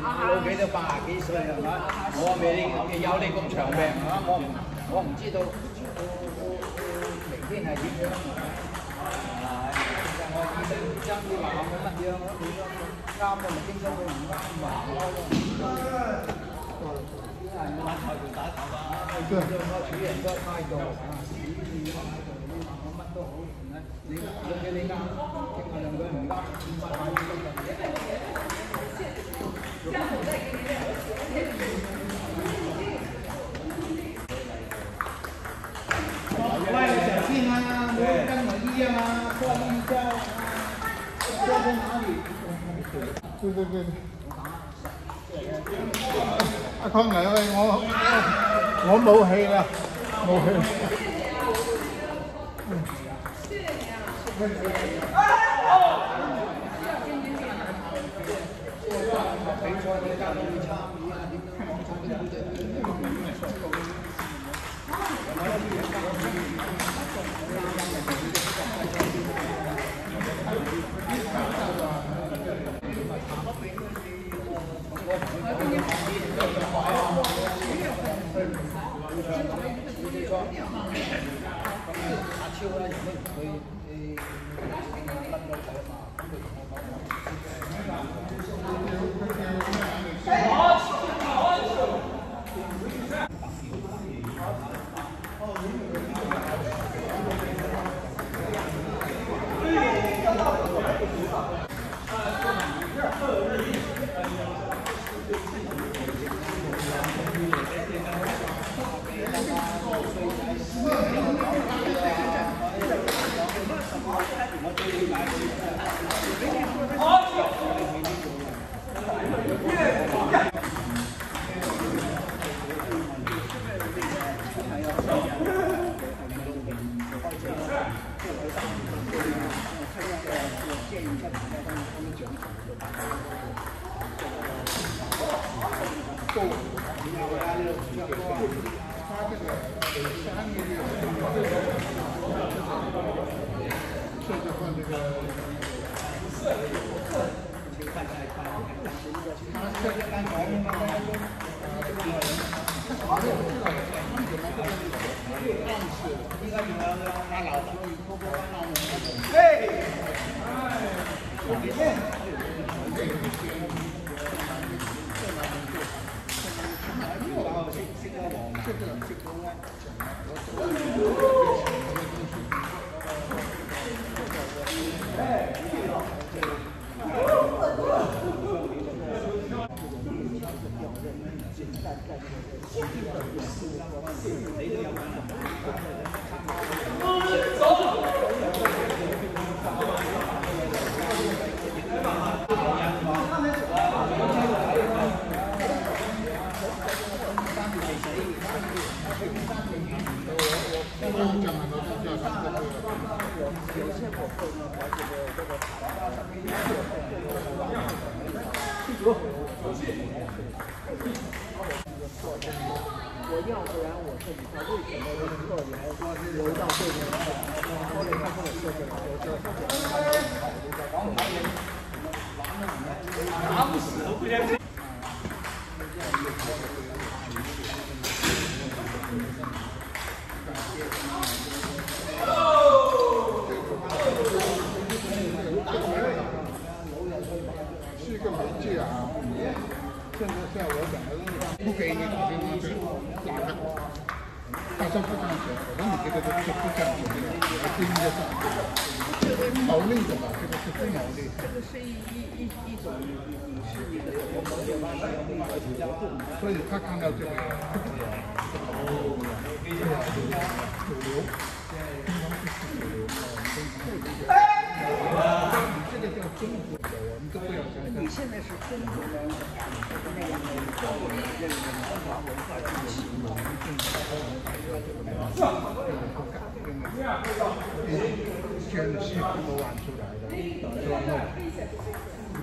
老幾都八十幾歲係嘛？我未你有你咁長命係嘛？我唔我唔知道明天係點樣係其實我醫生醫生啲話冇乜樣，點樣啱我咪經常會唔啱嘛？啲人話台條打頭啊，對我處人個態度啊，處事態度你話我乜都好，你你嘅你啱，傾我兩句唔啱，點解咁 quay lại trả phim ha muốn đăng ở kia mà không đi theo cho không áo gì quên quên à, không ngại ơi ngộ ngộ mụ hì là mụ hì Thank you. 小心啊，不要跟我一样啊，做立交啊，做在哪里？對對對。阿康嚟喂，我我冇氣我要不然我这里头为什么能够来留到这边来？后来他跟我说的，我说他讲他们考虑在打不死都不相是个媒介啊，甚至像我讲的，不给你打电话去打他，他说不这样子，我说你这个就就不这样子的，我盯着上，毛利的嘛，这个是非毛利。这个是一一一种影视一个某种方式的一个交互。所以他看到这个，对啊，主流，主流，这个叫中国，我们都不要相信。你现在是中国人，那个美国人认为中华文化进行了全是西方都玩出来的，然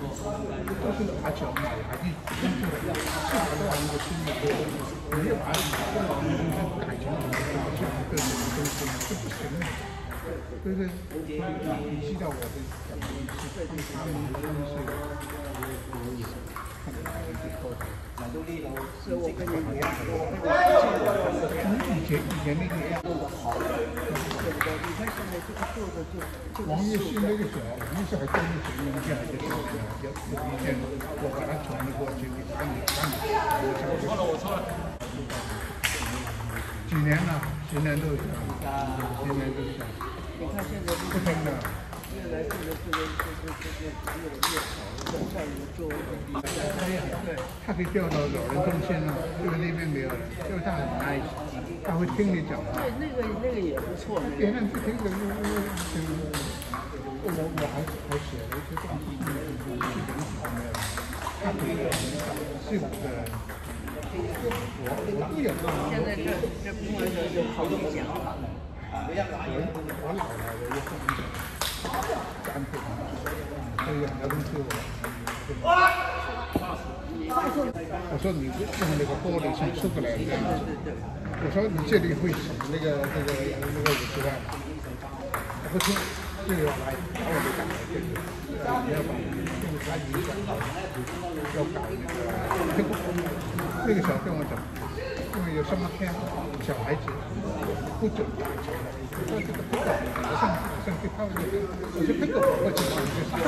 后都是打球嘛，还是用这个是很多人的心理活动，你要把中华文化改成你的打球个人的东西是不行的。对对，你知道我的讲的意思，是。所以我跟你一样，我跟你以前以前那个做的好，对不对？你看现在这个做的这个王岳新那个时候，那时候还真是属于这样一个有有一件，我把它传了过去给他们看。我错了，我错了。几年了？十年都是，十年都是。你看现在不停的。越来这个这个这个这个越来越少，更上一个做对，他可以调到老人中心了，因为那边没有人，因为他很 n 他会听你讲话。对，那个那个也不错。别人不听的，我我我还还写了？一些东西，是是是很好的，他可以是我的。我我也现在这这部门的就好几讲了。我我老了，我就不讲。干脆，这两个东西我。说你用那个玻璃像出不来这样子。我说你这里会省那个那个那个五十万。不听，就要来把我给赶来这里。你要把用他影响到，要搞那个。那个时候跟我讲，因为有什么天小孩子不准打球了，说这个不搞，我上上去泡那个，我说这个我情况就是，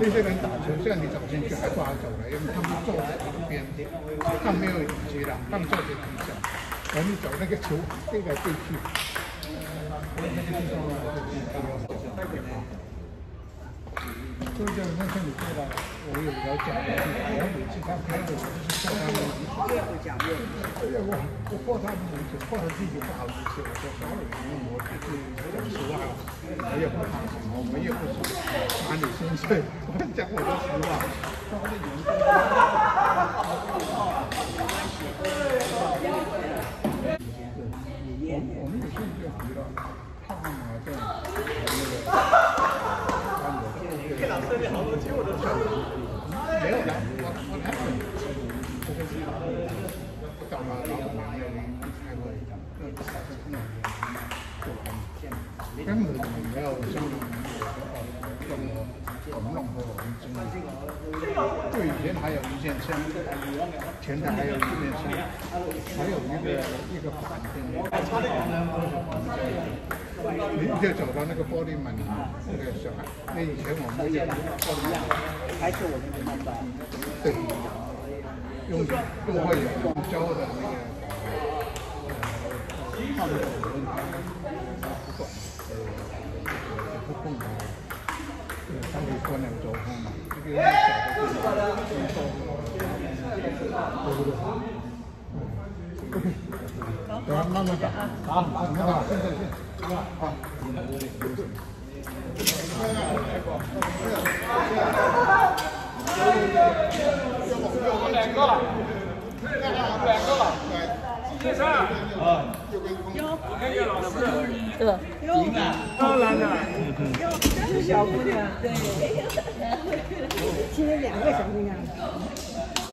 那些人打球，像你走进去还不好走了，因为他们坐在一边，他没有椅子了，他们坐在地上，然后你走那个球飞来飞去，那个地方啊。就叫那像你说的，我有条讲的，然后每次他拍的，我就是破他们名字。这样讲。哎呀，我我破他们名字，破了自己不好意思，我说所有人我就是讲实话，我也不怕什么，我也不是把你心碎，我讲我的实话。他的名字。我们有兴趣提了，看看嘛，这那个。这里好多球我都跳过，没有的，我我太会，这个是到了老五年了，太会，那不是很难做完，根本没有像跟我们弄过我们经历，就以前还有一件枪，前台还有一件枪，还有一个一个板凳。你就走到那个玻璃门，那个小孩，那以前我们也玻璃样，还是我们看到，对，用用会用胶的那个，放的我们不管，呃，不碰它，呃，它可以关两周风嘛，这个小的就是轻松，对不对？等下慢慢打，好，慢慢打，现在先。好，两个了，两个了，先生，啊，我看见老师，对，赢了，当然了，是小姑娘，对，今天两个小姑娘。